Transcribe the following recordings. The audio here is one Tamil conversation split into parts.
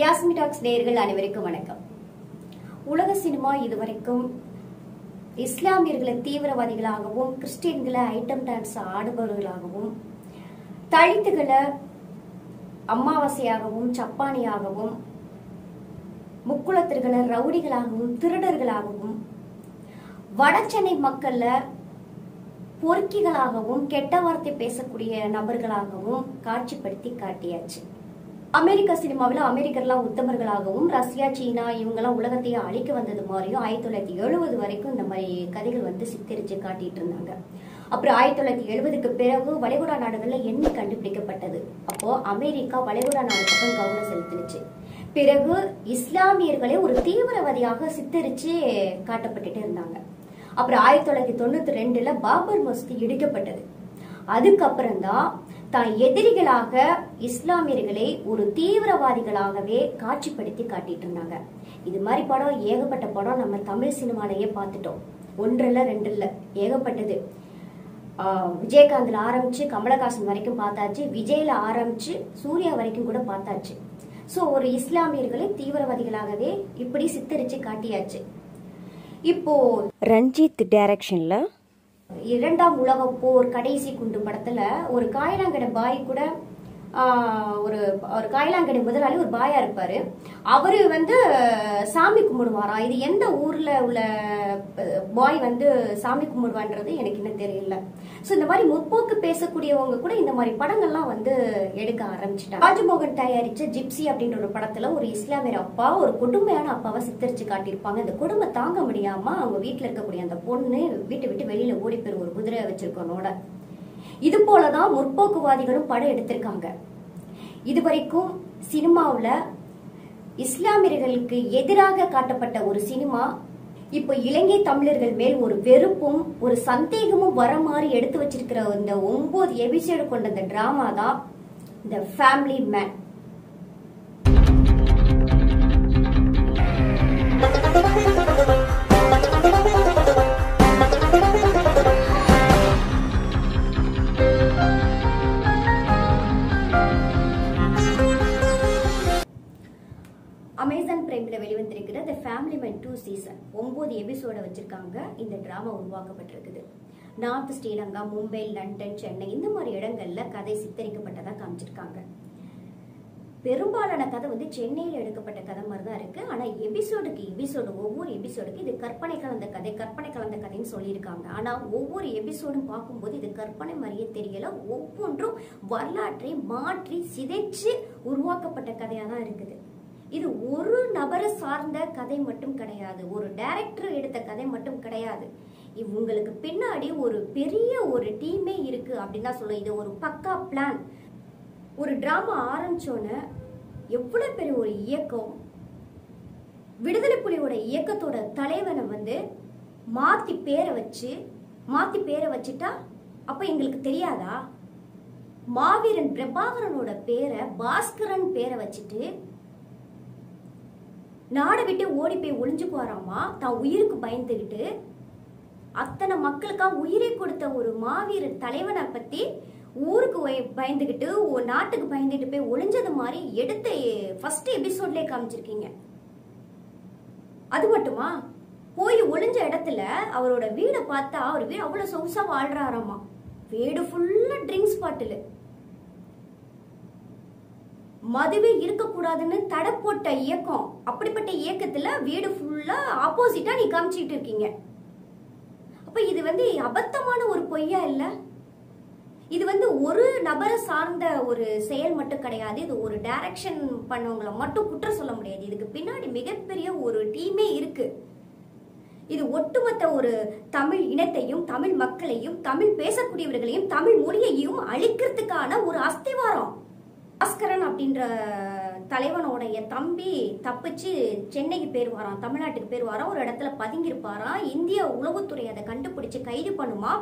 யாஸ்மி டாக்ஸ் நேயர்கள் அனைவருக்கும் வணக்கம். உலக சினிமா இதுவரைக்கும் இஸ்லாமியர்களை தீவிரவாதிகளாகவும் கிறிஸ்டியன்களை ஐட்டம் டான்ஸ் ஆடுபவர்களாகவும் தலித்துகளை அமாவாசையாகவும் சப்பானியாகவும் முக்குளத்திற்களை ரவுடிகளாகவும் திருடர்களாகவும் வடசென்னை மக்கள்ல பொறுக்கிகளாகவும் கெட்ட வார்த்தை பேசக்கூடிய நபர்களாகவும் காட்சிப்படுத்தி காட்டியாச்சு. அமெரிக்க சினிமாவில் அமெரிக்கர்லாம் உத்தமர்களாகவும் ரஷ்யா சீனா இவங்கெல்லாம் உலகத்தையே அழிக்க வந்தது மாதிரியும் ஆயிரத்தி தொள்ளாயிரத்தி எழுபது வரைக்கும் இந்த மாதிரி கதைகள் வந்து சித்தரித்து காட்டிட்டு இருந்தாங்க. அப்புறம் ஆயிரத்தி தொள்ளாயிரத்தி எழுபதுக்கு பிறகு வளைகுடா நாடுகளில் எண்ணெய் கண்டுபிடிக்கப்பட்டது? அப்போ அமெரிக்கா வளைகுடா நாடு பக்கம் கவனம் செலுத்தினுச்சு. பிறகு இஸ்லாமியர்களே ஒரு தீவிரவாதியாக சித்தரித்து காட்டப்பட்டுட்டு இருந்தாங்க. அப்புறம் ஆயிரத்தி தொள்ளாயிரத்தி தொண்ணூற்றி ரெண்டில் பாபர் மஸ்தி இடிக்கப்பட்டது. அதுக்கப்புறம் தான் தான் எதிரிகளாக இஸ்லாமியர்களை ஒரு தீவிரவாதிகளாகவே காட்சிப்படுத்தி காட்டிட்டு இருந்தாங்க. இது மாதிரி படம் ஏகப்பட்ட படம் நம்ம தமிழ் சினிமாலேயே பார்த்துட்டோம். ஒன்றில் ரெண்டு இல்லை ஏகப்பட்டது விஜயகாந்தில் ஆரம்பித்து ஆரம்பிச்சு கமலஹாசன் வரைக்கும் பார்த்தாச்சு. விஜயில் ஆரம்பிச்சு சூர்யா வரைக்கும் கூட பார்த்தாச்சு. ஸோ ஒரு இஸ்லாமியர்களை தீவிரவாதிகளாகவே இப்படி சித்தரிச்சு காட்டியாச்சு. இப்போ ரஞ்சித் டைரக்ஷனில் இரண்டாம் உலக போர் கடைசி குண்டு படத்துல ஒரு காயலாங்கடை பாய் கூட ஒரு ஒரு காயலாங்கடை முதலாளி ஒரு பாயா இருப்பாரு. அவரு வந்து சாமி கும்பிடுவாராம் இது எந்த ஊர்ல உள்ள பாய் வந்து சாமி கும்பிடுவான்றது எனக்கு இன்னும் தெரியல. ஸோ இந்த மாதிரி முற்போக்கு பேசக்கூடியவங்க கூட இந்த மாதிரி படங்கள்லாம் வந்து எடுக்க ஆரம்பிச்சிட்டாங்க. ராஜமோகன் தயாரிச்ச ஜிப்சி அப்படின்ற ஒரு படத்துல ஒரு இஸ்லாமியர் அப்பா ஒரு கொடுமையான அப்பாவை சித்தரிச்சு காட்டியிருப்பாங்க. இந்த கொடுமை தாங்க முடியாம அவங்க வீட்டில் இருக்கக்கூடிய அந்த பொண்ணு வீட்டை விட்டு வெளியில ஓடி போயிரு ஒரு குதிரை வச்சிருக்கனோட இது போலதான் முற்போக்குவாதிகளும் படம் எடுத்திருக்காங்க. இதுவரைக்கும் சினிமாவுல இஸ்லாமியர்களுக்கு எதிராக காட்டப்பட்ட ஒரு சினிமா இப்போ இலங்கை தமிழர்கள் மேல் ஒரு வெறுப்பும் ஒரு சந்தேகமும் வர மாதிரி எடுத்து வச்சிருக்கிற இந்த ஒன்பது எபிசோடு கொண்ட இந்த டிராமா தான் இந்த ஃபேமிலி மேன் சீசன் ஒன்பது எபிசோட வச்சிருக்காங்க. இந்த டிராமா உருவாக்கப்பட்டிருக்குது. நார்த் ஸ்ரீலங்கா மும்பை லண்டன் சென்னை இந்த மாதிரி இடங்கள்ல கதை சித்தரிக்கப்பட்டதா காமிச்சிருக்காங்க. பெரும்பாலான கதை வந்து சென்னையில் எடுக்கப்பட்ட கதை மாதிரி தான் இருக்கு. ஆனா எபிசோடுக்கு எபிசோடு ஒவ்வொரு எபிசோடுக்கு இது கற்பனை கலந்த கதை கற்பனை கலந்த கதைன்னு சொல்லியிருக்காங்க. ஆனா ஒவ்வொரு எபிசோடும் பார்க்கும்போது இது கற்பனை மாதிரியே தெரியல. ஒவ்வொன்றும் வரலாற்றை மாற்றி சிதைச்சு உருவாக்கப்பட்ட கதையா தான் இருக்குது. இது ஒரு நபரை சார்ந்த கதை மட்டும் கிடையாது. ஒரு டைரக்டர் எடுத்த கதை மட்டும் கிடையாது. இவங்களுக்கு பின்னாடி ஒரு பெரிய ஒரு டீமே இருக்கு அப்படின்னு தான் சொல்லுவோம் இது ஒரு பக்கா பிளான் ஒரு டிராமா ஆரம்பிச்சோன்னே எவ்வளோ பெரிய ஒரு இயக்கம்? விடுதலை புலியோட இயக்கத்தோட தலைவனை வந்து மாற்றி பேரை வச்சு மாற்றி பேரை வச்சுட்டா அப்போ எங்களுக்கு தெரியாதா? மாவீரன் பிரபாகரனோட பேரை பாஸ்கரன் பேரை வச்சுட்டு நாடை விட்டு ஓடி போய் ஒளிஞ்சுக்குவாராமா தான் உயிருக்கு பயந்துகிட்டு. அத்தனை மக்களுக்காக உயிரை கொடுத்த ஒரு மாவீரர் தலைவனை பத்தி ஊருக்கு ஒய- பயந்துகிட்டு ஒரு நாட்டுக்கு பயந்துட்டு போய் ஒளிஞ்சது மாதிரி எடுத்த ஃபர்ஸ்ட் எபிசோட்லயே காமிச்சிருக்கீங்க. அது மட்டுமா? போய் ஒளிஞ்ச இடத்துல அவரோட வீடை பார்த்தா அவர் வீடு அவ்வளோ சொகுசாக வாழ்றாராமா வீடு ஃபுல்லாக ட்ரிங்க்ஸ் பாட்டில் மதுவே இருக்கக்கூடாதுன்னு தடை போட்ட இயக்கம். அப்படிப்பட்ட இயக்கத்துல வீடு ஃபுல்லா ஆப்போசிட்டா நீ காமிச்சிட்டு இருக்கீங்க. அப்ப இது வந்து அபத்தமான ஒரு பொய்யா இல்ல? இது வந்து ஒரு நபரை சார்ந்த ஒரு செயல் மட்டும் கிடையாது. இது ஒரு டைரக்ஷன் பண்ணவங்கள மட்டும் குற்றம் சொல்ல முடியாது. இதுக்கு பின்னாடி மிகப்பெரிய ஒரு டீமே இருக்கு. இது ஒட்டுமொத்த ஒரு தமிழ் இனத்தையும் தமிழ் மக்களையும் தமிழ் பேசக்கூடியவர்களையும் தமிழ் மொழியையும் அழிக்கிறதுக்கான ஒரு அஸ்திவாரம். பாஸ்கரன் அப்படின்ற தலைவனோடைய தம்பி தப்பிச்சு சென்னைக்கு பேர் வரான் தமிழ்நாட்டுக்கு பேர் வரான் ஒரு இடத்துல பதுங்கியிருப்பாராம். இந்திய உளவுத்துறை அதை கண்டுபிடிச்சு கைது பண்ணுமா?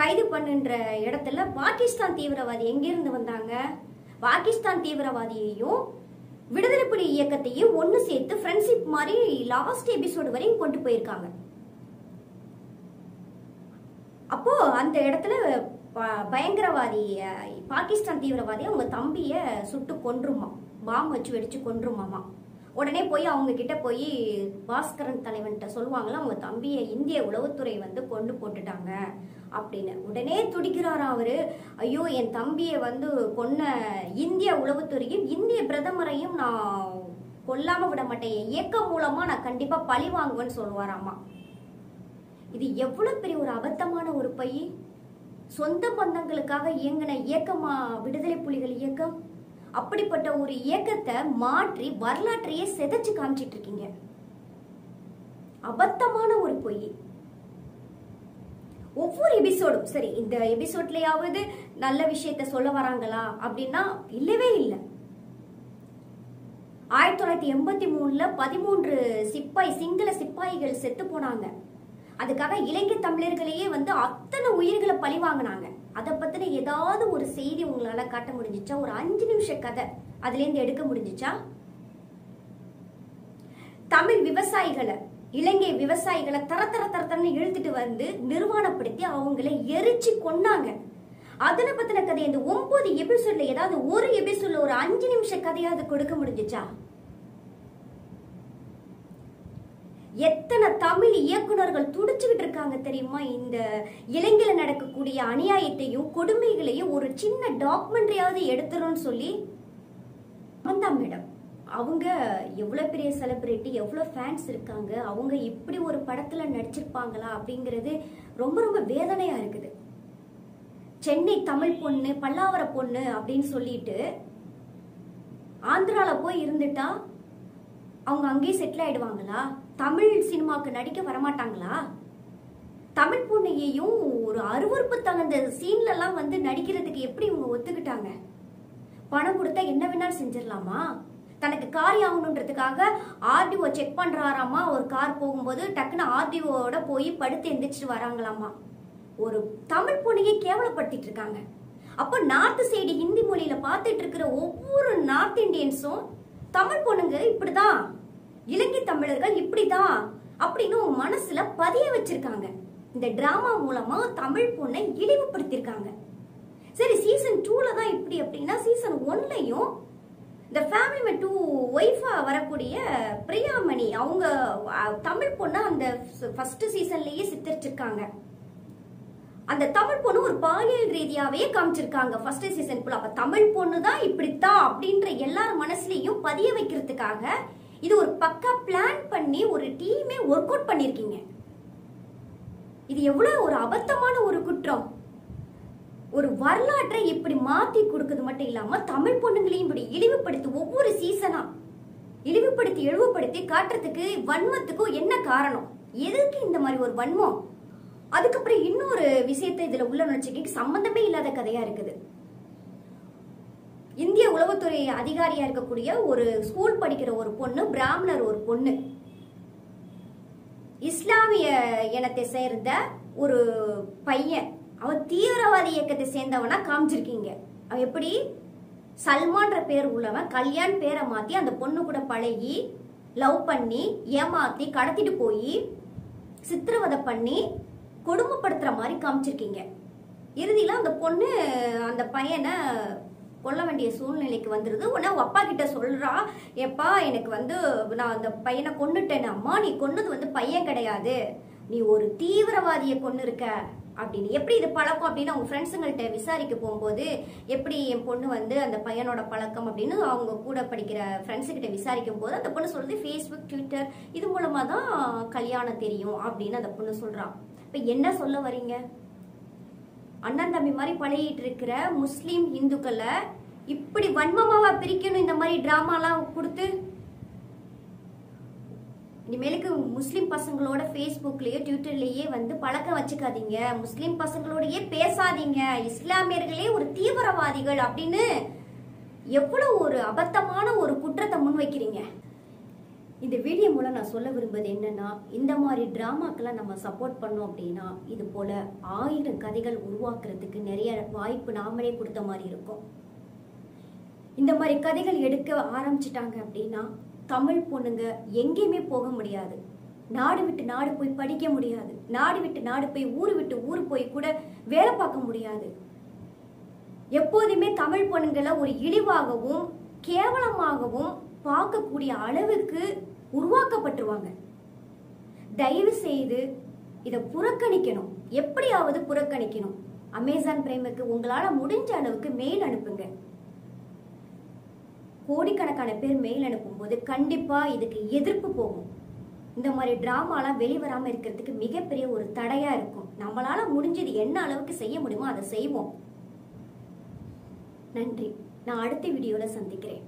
கைது பண்ணுன்ற இடத்துல பாகிஸ்தான் தீவிரவாதி எங்கிருந்து வந்தாங்க? பாகிஸ்தான் தீவிரவாதியையும் விடுதலை புலி இயக்கத்தையும் ஒன்று சேர்த்து ஃப்ரெண்ட்ஷிப் மாதிரி லாஸ்ட் எபிசோடு வரையும் கொண்டு போயிருக்காங்க. அப்போ அந்த இடத்துல பயங்கரவாதி பாகிஸ்தான் தீவிரவாதி அவங்க தம்பியை சுட்டு கொன்றுமா பாம் வச்சு வெடிச்சு கொன்றுமாமா. உடனே போய் அவங்க கிட்ட போய் பாஸ்கரன் தலைவன்கிட்ட சொல்லுவாங்களா அவங்க தம்பியை இந்திய உளவுத்துறை வந்து கொண்டு போட்டுட்டாங்க அப்படின்னு. உடனே துடிக்கிறாரா அவரு. ஐயோ என் தம்பியை வந்து கொன்ன இந்திய உளவுத்துறையும் இந்திய பிரதமரையும் நான் கொல்லாம விட மாட்டேன். என் இயக்கம் மூலமா நான் கண்டிப்பா பழி வாங்குவேன்னு சொல்லுவாராமா. இது எவ்வளவு பெரிய ஒரு அபத்தமான ஒரு பை சொந்த பந்தங்களுக்காக இயங்கின இயக்கமா? விடுதலை புலிகள் இயக்கம்? அப்படிப்பட்ட ஒரு இயக்கத்தை மாற்றி வரலாற்றையே செதைச்சு காமிச்சிட்டு இருக்கீங்க. அபத்தமான ஒரு பொய். ஒவ்வொரு எபிசோடும் சரி இந்த எபிசோட்லயாவது நல்ல விஷயத்த சொல்ல வராங்களா அப்படின்னா இல்லவே இல்லை. ஆயிரத்தி தொள்ளாயிரத்தி எண்பத்தி மூணுல பதிமூன்று சிப்பாய் சிங்கள சிப்பாய்கள் செத்து போனாங்க. அதுக்காக இலங்கை தமிழர்களையே வந்து அத்தனை உயிர்களை பழி வாங்கினாங்க. அதை பத்தின ஏதாவது ஒரு செய்தி உங்களால காட்ட முடிஞ்சிச்சா? ஒரு அஞ்சு நிமிஷ கதை அதுல இருந்து எடுக்க முடிஞ்சிச்சா? தமிழ் விவசாயிகளை இலங்கை விவசாயிகளை தர தர தரத்தரன்னு இழுத்துட்டு வந்து நிர்வாணப்படுத்தி அவங்களை எரிச்சு கொன்னாங்க. அதனை பத்தின கதை இந்த ஒன்பது எபிசோட்ல ஏதாவது ஒரு எபிசோட்ல ஒரு அஞ்சு நிமிஷ கதையாவது கொடுக்க முடிஞ்சிச்சா? எத்தனை தமிழ் இயக்குனர்கள் துடிச்சுக்கிட்டு இருக்காங்க தெரியுமா? இந்த இலங்கையில் நடக்கக்கூடிய அநியாயத்தையும் கொடுமைகளையும் ஒரு சின்ன டாக்குமெண்ட்ரியாவது எடுத்துரும்னு சொல்லி வந்தா மேடம். அவங்க எவ்வளோ பெரிய செலிப்ரிட்டி எவ்வளோ ஃபேன்ஸ் இருக்காங்க? அவங்க இப்படி ஒரு படத்தில் நடிச்சிருப்பாங்களா அப்படிங்கிறது ரொம்ப ரொம்ப வேதனையாக இருக்குது. சென்னை தமிழ் பொண்ணு பல்லாவர பொண்ணு அப்படின்னு சொல்லிட்டு ஆந்திராவில் போய் இருந்துட்டா அவங்க அங்கேயே செட்டில் ஆயிடுவாங்களா? தமிழ் சினிமாவுக்கு நடிக்க வரமாட்டாங்களா? தமிழ் பொண்ணையையும் ஒரு அருவறுப்பு தகுந்த சீன்லலாம் வந்து நடிக்கிறதுக்கு எப்படி இவங்க ஒத்துக்கிட்டாங்க? பணம் கொடுத்தா என்ன வேணாலும் செஞ்சிடலாமா? தனக்கு கார் ஆகணுன்றதுக்காக ஆர்டிஓ செக் பண்ணுறாராமா ஒரு கார் போகும்போது டக்குன்னு ஆர்டிஓட போய் படுத்து எந்திரிச்சிட்டு வராங்களாமா? ஒரு தமிழ் பொண்ணையே கேவலப்படுத்திட்டு இருக்காங்க. அப்போ நார்த் சைடு ஹிந்தி மொழியில பார்த்துட்டு இருக்கிற ஒவ்வொரு நார்த் இந்தியன்ஸும் தமிழ் பொண்ணுங்க இப்படிதான். இலங்கை தமிழர்கள் இப்படிதான் அப்படின்னு மனசுல பதிய வச்சிருக்காங்க. இந்த டிராமா மூலமா தமிழ் பொண்ணை இழிவுபடுத்திருக்காங்க சரி சீசன் டூல தான் இப்படி அப்படின்னா சீசன் ஒன்லயும் இந்த ஃபேமிலி மேன் டூ ஒய்ஃபா வரக்கூடிய பிரியாமணி அவங்க தமிழ் பொண்ணை அந்த ஃபர்ஸ்ட் சீசன்லயே சித்தரிச்சிருக்காங்க. அந்த தமிழ் பொண்ணு ஒரு பாலியல் ரீதியாவே காமிச்சிருக்காங்க ஃபர்ஸ்ட் சீசன் ஃபுல் அப்ப தமிழ் பொண்ணு தான் இப்படித்தான் அப்படின்ற எல்லார் மனசுலயும் பதிய வைக்கிறதுக்காக இது ஒரு பக்கா பிளான் பண்ணி ஒரு டீமே ஒர்க் அவுட் பண்ணிருக்கீங்க. இது எவ்வளவு ஒரு அபத்தமான ஒரு குற்றம். ஒரு வரலாற்றை இப்படி மாத்தி கொடுக்கறது மட்டும் இல்லாம தமிழ் பொண்ணுங்களையும் இப்படி இழிவுபடுத்தி ஒவ்வொரு சீசனா இழிவுபடுத்தி இழிவுபடுத்தி காட்டுறதுக்கு வன்மத்துக்கும் என்ன காரணம்? எதுக்கு இந்த மாதிரி ஒரு வன்மம்? அதுக்கப்புறம் இன்னொரு விஷயத்தை இதுல உள்ள நுழைச்சிக்க சம்பந்தமே இல்லாத கதையா இருக்குது. உளவுத்துறை அதிகாரியா இருக்கக்கூடிய ஒரு ஸ்கூல் படிக்கிற ஒரு பொண்ணு பிராமணர் ஒரு பொண்ணு. இஸ்லாமிய இனத்தை சேர்ந்த ஒரு பையன். அவன் தீவிரவாதி இயக்கத்தை சேர்ந்தவனா காமிச்சிருக்கீங்க. அவன் எப்படி? சல்மான்ற பேர் உள்ளவன் கல்யாண் பேரை மாத்தி அந்த பொண்ணு கூட பழகி லவ் பண்ணி ஏமாத்தி கடத்திட்டு போய் சித்திரவதை பண்ணி கொடுமைப்படுத்துற மாதிரி காமிச்சிருக்கீங்க. இறுதியில அந்த பொண்ணு அந்த பையனை கொள்ள வேண்டிய சூழ்நிலைக்கு வந்துருது. உடனே அப்பா கிட்ட சொல்றா எப்பா எனக்கு வந்து நான் அந்த பையனை கொண்டுட்டேன் அம்மா நீ கொன்னது வந்து பையன் கிடையாது. நீ ஒரு தீவிரவாதியை கொண்டு இருக்க அப்படின்னு. எப்படி இது பழக்கம்? அப்படின்னு அவங்க ஃப்ரெண்ட்ஸுங்கள்ட்ட விசாரிக்க போகும்போது எப்படி என் பொண்ணு வந்து அந்த பையனோட பழக்கம்? அப்படின்னு அவங்க கூட படிக்கிற ஃப்ரெண்ட்ஸுக்கிட்ட விசாரிக்கும் போது அந்த பொண்ணு சொல்றது ஃபேஸ்புக் ட்விட்டர் இது மூலமா தான் கல்யாணம் தெரியும். அப்படின்னு அந்த பொண்ணு சொல்றான் இப்போ என்ன சொல்ல வரீங்க? அண்ணன் தம்பி மாதிரி பழகிட்டு இருக்கிற முஸ்லீம் இந்துக்களை இப்படி வன்மமாவா பிரிக்கணும் இந்த மாதிரி டிராமாலாம் கொடுத்து? இனிமேலுக்கு முஸ்லீம் பசங்களோட ஃபேஸ்புக்லயோ ட்விட்டர்லயே வந்து பழக்கம் வச்சுக்காதீங்க. முஸ்லீம் பசங்களோடயே பேசாதீங்க. இஸ்லாமியர்களே ஒரு தீவிரவாதிகள் அப்படின்னு எவ்வளவு ஒரு அபத்தமான ஒரு குற்றத்தை முன் வைக்கிறீங்க இந்த வீடியோ மூலம் நான் சொல்ல விரும்புவது என்னன்னா இந்த மாதிரி டிராமாக்கெல்லாம் நம்ம சப்போர்ட் பண்ணோம் அப்படின்னா இது போல ஆயிரம் கதைகள் உருவாக்குறதுக்கு நிறைய வாய்ப்பு நாமளே கொடுத்த மாதிரி இருக்கும். இந்த மாதிரி கதைகள் எடுக்க ஆரம்பிச்சிட்டாங்க அப்படின்னா தமிழ் பொண்ணுங்க எங்கேயுமே போக முடியாது. நாடு விட்டு நாடு போய் படிக்க முடியாது. நாடு விட்டு நாடு போய் ஊர் விட்டு ஊர் போய் கூட வேலை பார்க்க முடியாது. எப்போதுமே தமிழ் பொண்ணுங்களை ஒரு இழிவாகவும் கேவலமாகவும் பார்க்கக்கூடிய அளவுக்கு உருவாக்கப்பட்டுருவாங்க. தயவு செய்து இதை புறக்கணிக்கணும். எப்படியாவது புறக்கணிக்கணும். அமேசான் பிரைமுக்கு உங்களால முடிஞ்ச அளவுக்கு மெயில் அனுப்புங்க. கோடிக்கணக்கான பேர் மெயில் அனுப்பும்போது கண்டிப்பா இதுக்கு எதிர்ப்பு போகும். இந்த மாதிரி டிராமாலாம் வெளிவராமல் இருக்கிறதுக்கு மிகப்பெரிய ஒரு தடையா இருக்கும். நம்மளால முடிஞ்சது என்ன அளவுக்கு செய்ய முடியுமோ அதை செய்வோம். நன்றி. நான் அடுத்த வீடியோல சந்திக்கிறேன்.